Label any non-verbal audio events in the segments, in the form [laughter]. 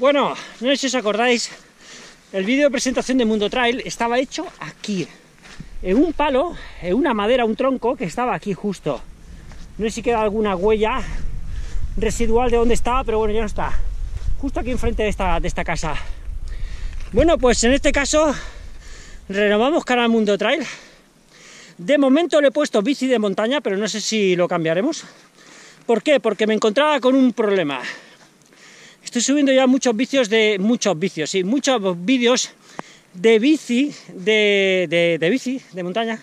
Bueno, no sé si os acordáis, el vídeo de presentación de Mundo Trail estaba hecho aquí, en un palo, en una madera, un tronco que estaba aquí justo. No sé si queda alguna huella residual de dónde estaba, pero bueno, ya no está. Justo aquí enfrente de esta, de esta casa. Bueno, pues en este caso renovamos Canal Mundo Trail. De momento le he puesto bici de montaña, pero no sé si lo cambiaremos. ¿Por qué? Porque me encontraba con un problema. Estoy subiendo ya muchos vicios de... muchos vicios, sí, muchos vídeos de bici, de, de, bici, de montaña,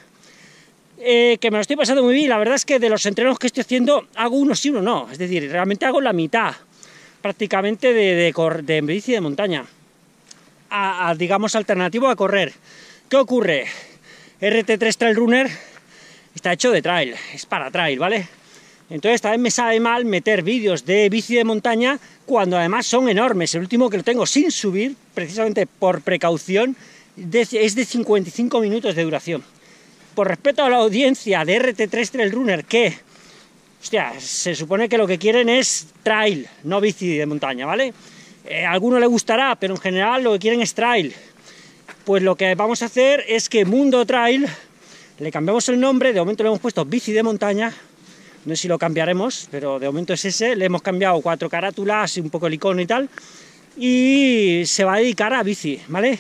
eh, que me lo estoy pasando muy bien. La verdad es que de los entrenos que estoy haciendo hago uno sí, uno no. Es decir, realmente hago la mitad prácticamente de, de, de bici de montaña. A, digamos, alternativo a correr. ¿Qué ocurre? RT3 Trail Runner está hecho de trail, es para trail, ¿vale? Entonces también me sabe mal meter vídeos de bici de montaña cuando además son enormes. El último que lo tengo sin subir, precisamente por precaución, es de 55 minutos de duración. Por respeto a la audiencia de RT3 Trail Runner, que, hostia, se supone que lo que quieren es trail, no bici de montaña, ¿vale? Eh, a alguno le gustará, pero en general lo que quieren es trail. Pues lo que vamos a hacer es que Mundo Trail, le cambiamos el nombre, de momento le hemos puesto bici de montaña, no sé si lo cambiaremos, pero de momento es ese. Le hemos cambiado cuatro carátulas, y un poco el icono y tal. Y se va a dedicar a bici, ¿vale?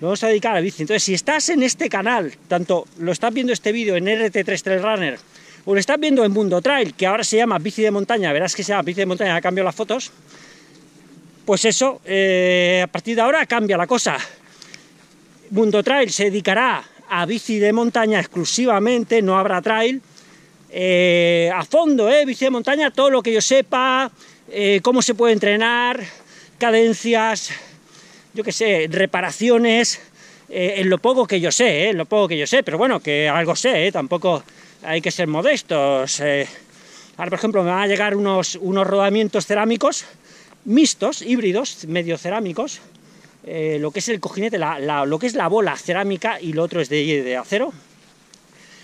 Lo vamos a dedicar a bici. Entonces, si estás en este canal, tanto lo estás viendo este vídeo en RT3 Trail Runner, o lo estás viendo en Mundo Trail, que ahora se llama bici de montaña, verás que se llama bici de montaña, ha cambiado las fotos, pues eso, eh, a partir de ahora cambia la cosa. Mundo Trail se dedicará a bici de montaña exclusivamente, no habrá trail, eh, a fondo, eh, bici de montaña, todo lo que yo sepa, eh, cómo se puede entrenar, cadencias, yo qué sé, reparaciones, eh, en lo poco que yo sé, lo poco que yo sé, pero bueno, que algo sé, tampoco hay que ser modestos. ahora, por ejemplo, me van a llegar unos, unos rodamientos cerámicos mixtos, híbridos, medio cerámicos, lo que es el cojinete, lo que es la bola cerámica y lo otro es de acero,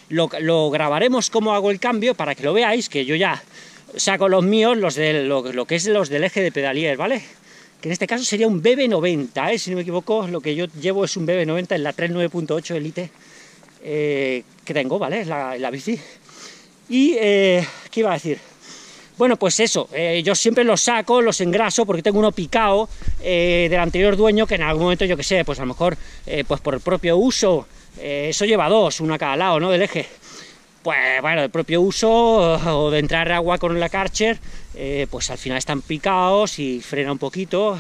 lo, grabaremos cómo hago el cambio para que lo veáis, que yo ya saco los míos, los de lo, que es los del eje de pedalier, ¿vale? Que en este caso sería un BB90, ¿eh? si no me equivoco, lo que yo llevo es un BB90 en la 39.8 Elite eh, que tengo, ¿vale? La, la bici. Y, eh, ¿qué iba a decir? Bueno, pues eso, eh, yo siempre los saco, los engraso, porque tengo uno picado del anterior dueño, que en algún momento, yo que sé, pues a lo mejor, pues por el propio uso eh, eso lleva dos, uno a cada lado, ¿no? Del eje. Pues bueno, el propio uso o de entrar agua con la Karcher, eh, pues al final están picados y frena un poquito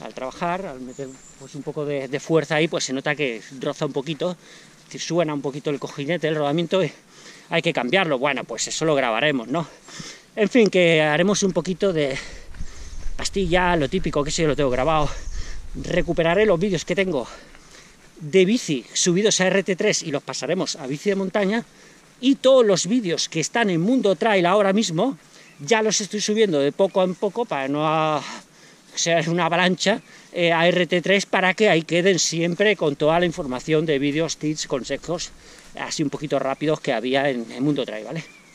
al trabajar, al meter pues, un poco de, fuerza ahí, pues se nota que roza un poquito, suena un poquito el cojinete, el rodamiento, hay que cambiarlo. Bueno, pues eso lo grabaremos, ¿no? En fin, que haremos un poquito de pastilla, lo típico, que si yo lo tengo grabado. Recuperaré los vídeos que tengo de bici subidos a RT3 y los pasaremos a bici de montaña, y todos los vídeos que están en Mundo Trail ahora mismo, ya los estoy subiendo de poco en poco para no ser una avalancha eh, a RT3 para que ahí queden siempre con toda la información de vídeos, tips, consejos, así un poquito rápidos que había en, en Mundo Trail, ¿vale?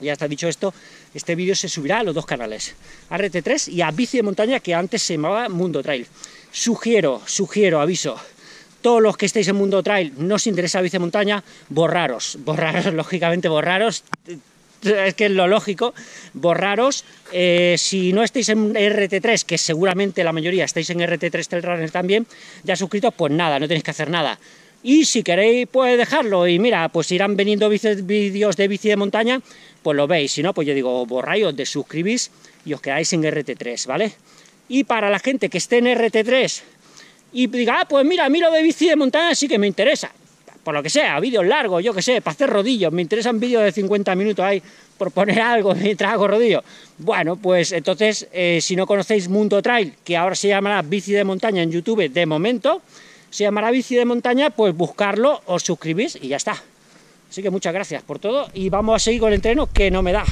Ya está dicho esto, este vídeo se subirá a los dos canales, a RT3 y a Bici de Montaña, que antes se llamaba Mundo Trail. Sugiero, sugiero, aviso, todos los que estéis en Mundo Trail no os interesa bici montaña, borraros, borraros, [laughs] lógicamente borraros, es que es lo lógico, borraros, eh, si no estáis en RT3, que seguramente la mayoría estáis en RT3 Trail Runner también, ya suscritos, pues nada, no tenéis que hacer nada. Y si queréis, pues dejarlo, y mira, pues irán veniendo vídeos de bici de montaña, pues lo veis, si no, pues yo digo, borráis, os desuscribís y os quedáis en RT3, ¿vale? Y para la gente que esté en RT3 y diga, ah, pues mira, a mí lo de bici de montaña sí que me interesa. Por lo que sea, vídeos largos, yo que sé, para hacer rodillos, me interesan vídeos de 50 minutos ahí por poner [laughs] algo mientras hago rodillo. Bueno, pues entonces, eh, si no conocéis Mundo Trail, que ahora se llamará Bici de Montaña en YouTube de momento, se llamará Bici de Montaña, pues buscarlo, os suscribís y ya está. Así que muchas gracias por todo y vamos a seguir con el entreno que no me da.